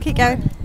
Keep going.